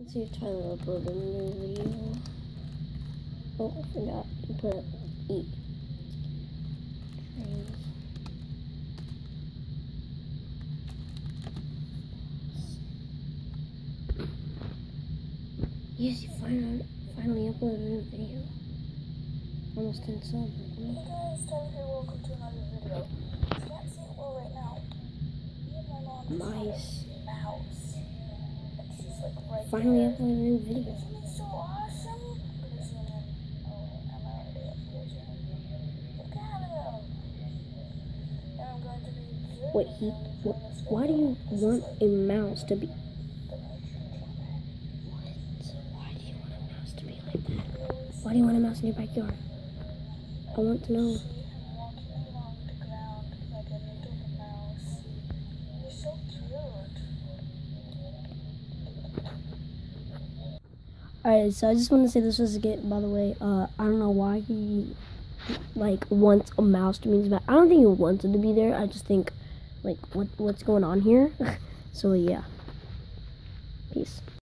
Let's see if Tyler uploaded a new video. Oh, I forgot to put up E. Yes, you finally, finally uploaded a new video. Almost 10 subs. Hey guys, Tyler here, welcome to another video. You can't see it well right now. Me and my mom Mice. mouse. Finally uploaded a new video. So Wait, he. in Wh- from this why do you want a mouse to be. channel. Why do you want a mouse to be like that? Why do you want a mouse in your backyard? I want to know. see him walking along the ground like a little mouse. You're so cute. Alright, so I just want to say this was a get, by the way. Uh, I don't know why he, like, wants a mouse to be back. I don't think he wanted to be there. I just think, like, what what's going on here? so, yeah. Peace.